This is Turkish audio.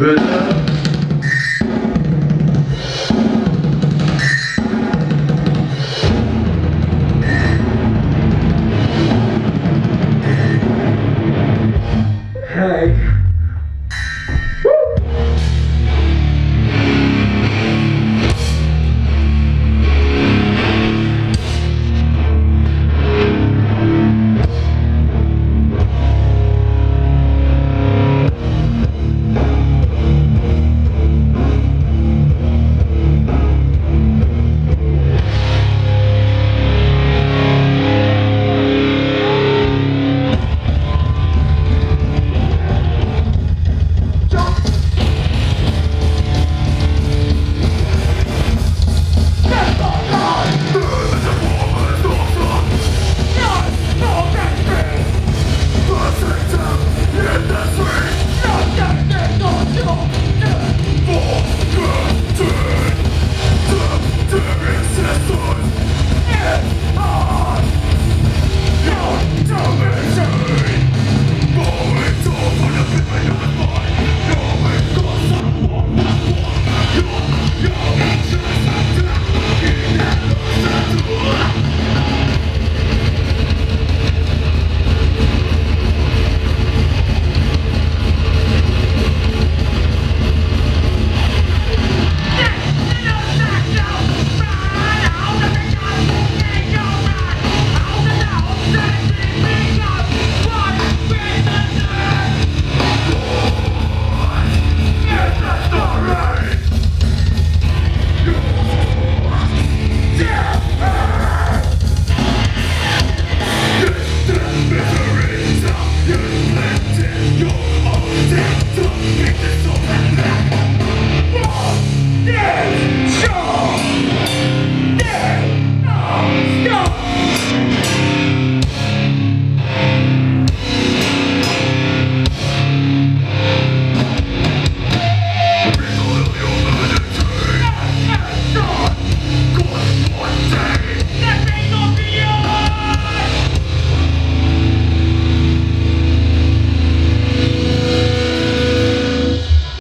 Böyle.